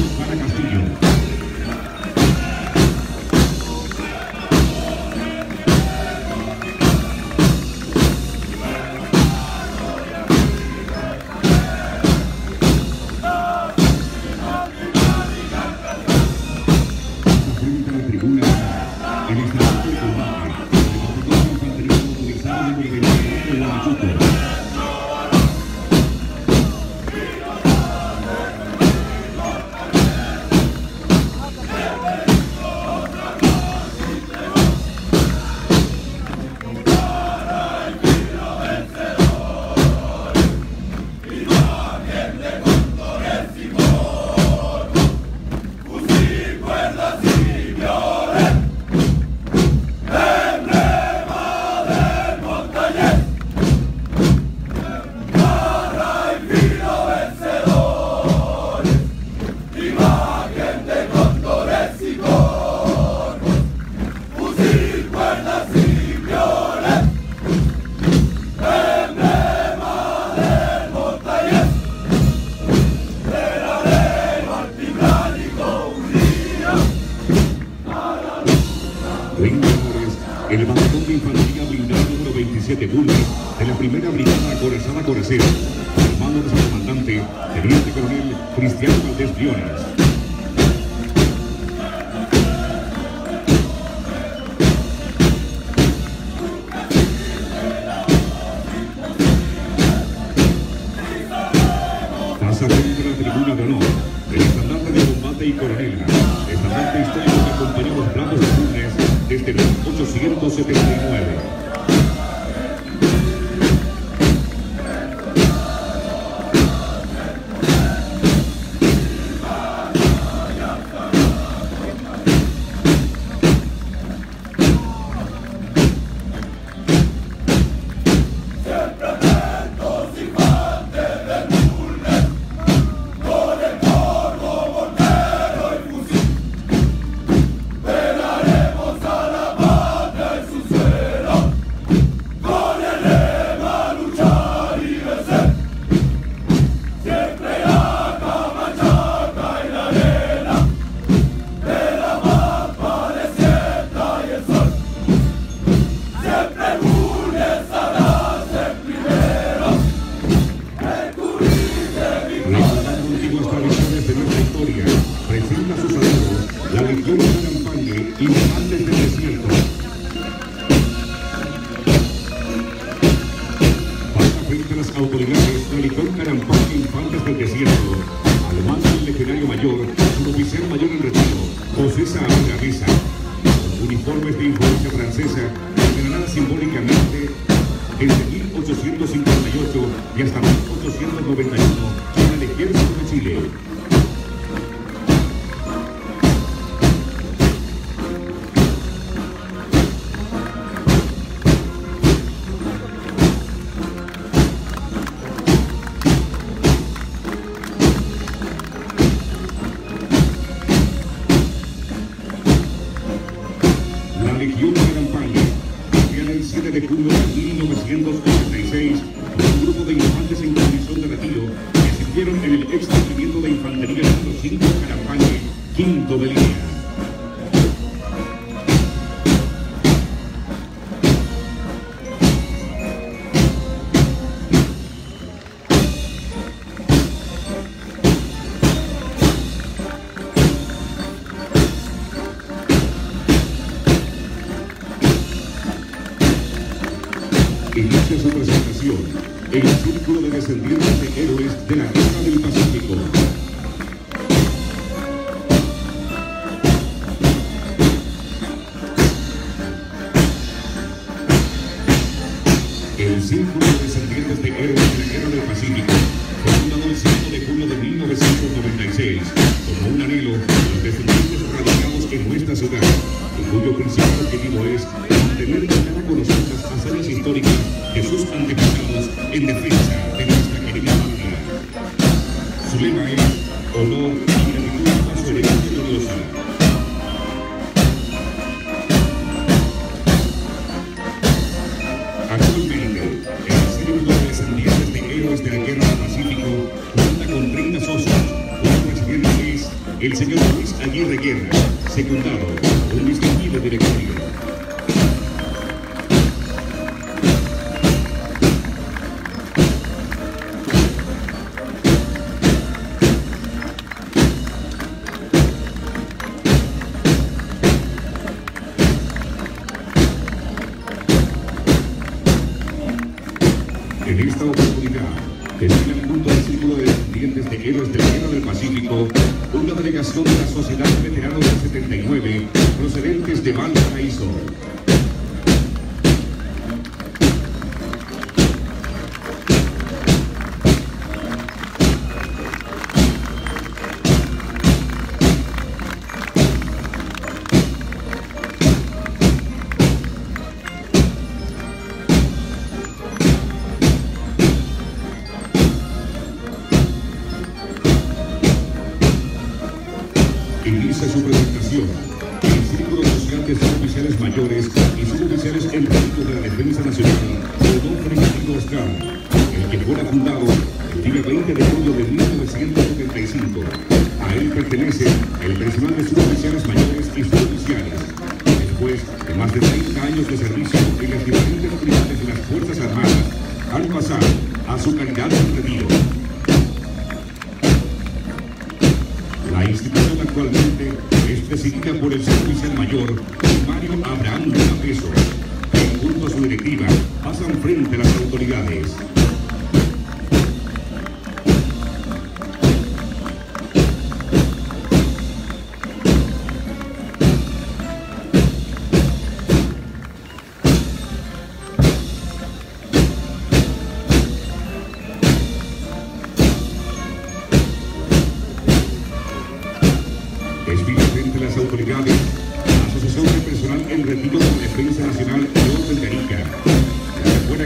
Legión de Campaña, creada el 7 de julio de 1946, un grupo de infantes en condición de retiro que sirvieron en el ex de Infantería número 5 Carampañe, quinto de línea.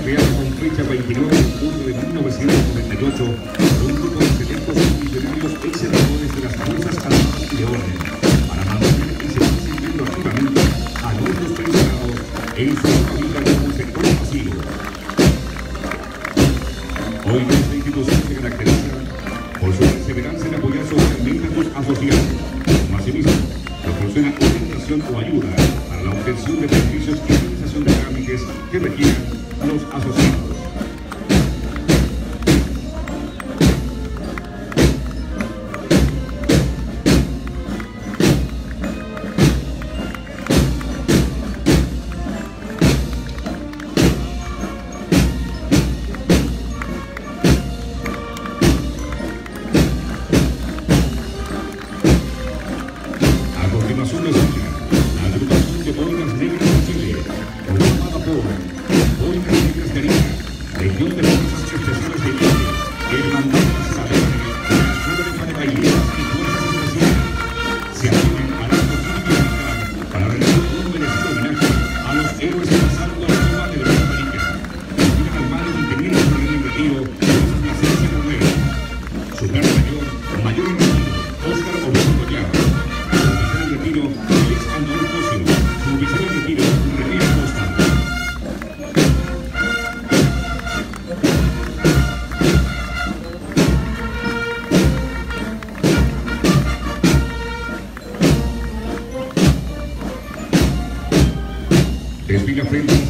creado con fecha 29 de junio de 1998 por un grupo de secretos funcionarios ex de las Fuerzas Armadas y de Orden para mantener y seguir sirviendo activamente a nuestros pensionados en su Josefina Frente.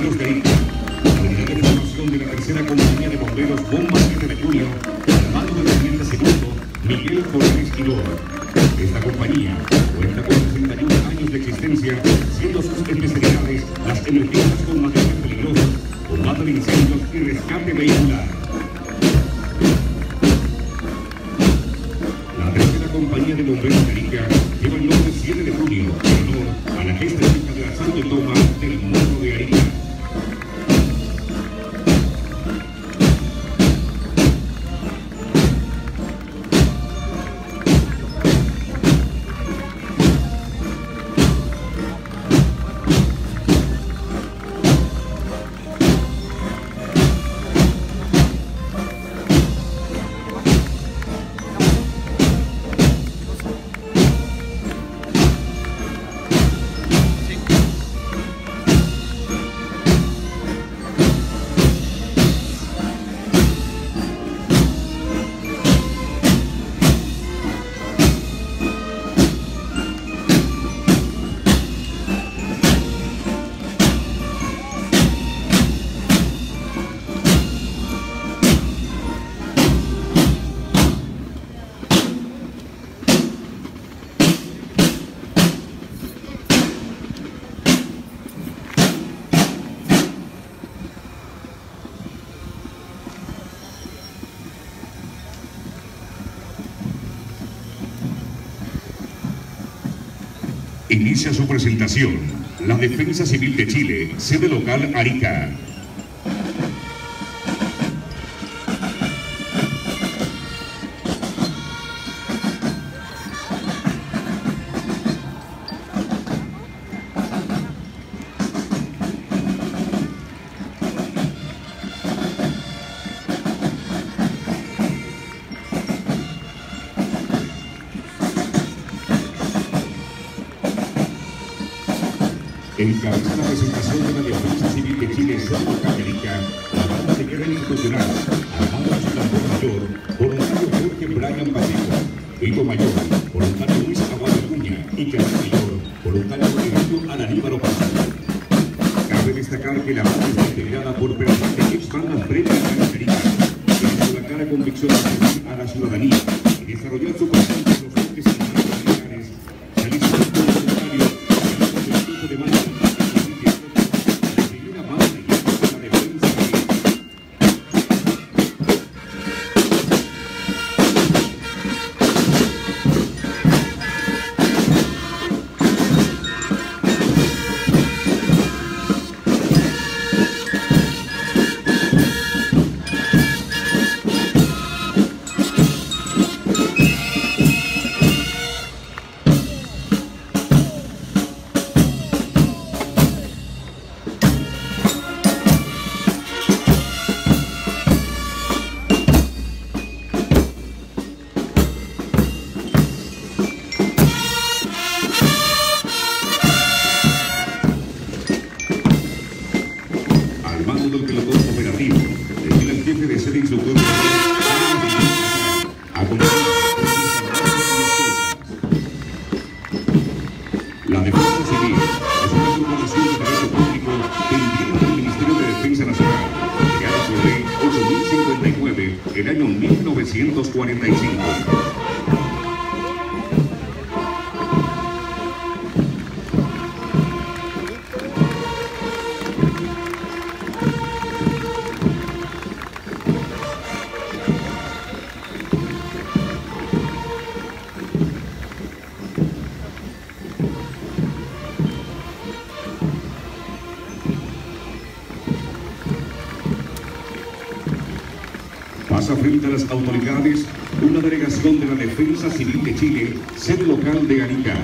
Buenos. inicia su presentación la Defensa Civil de Chile, sede local Arica. Autoridades una delegación de la Defensa Civil de Chile, sede local de Arica.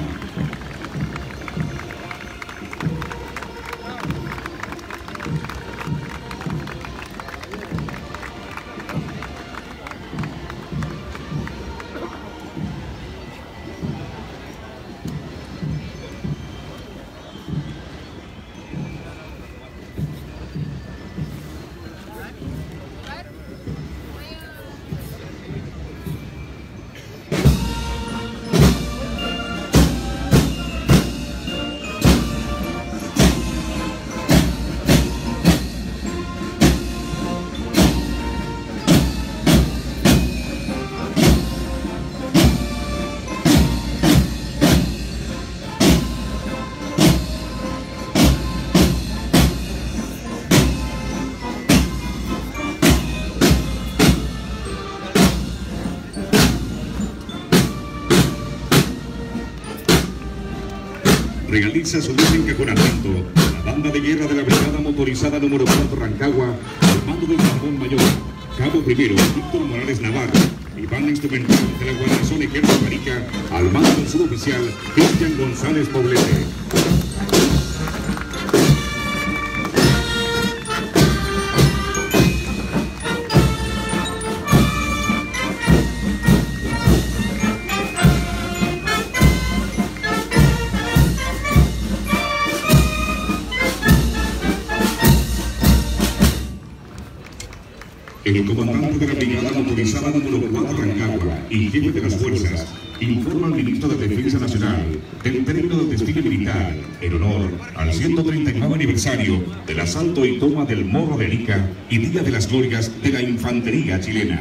Realiza su desencajonamiento la banda de guerra de la Brigada Motorizada número 4 Rancagua al mando del Ramón Mayor, Cabo Primero Víctor Morales Navarro y banda instrumental de la Guarnición Ejército Arica al mando del suboficial Cristian González Poblete. De la Infantería chilena.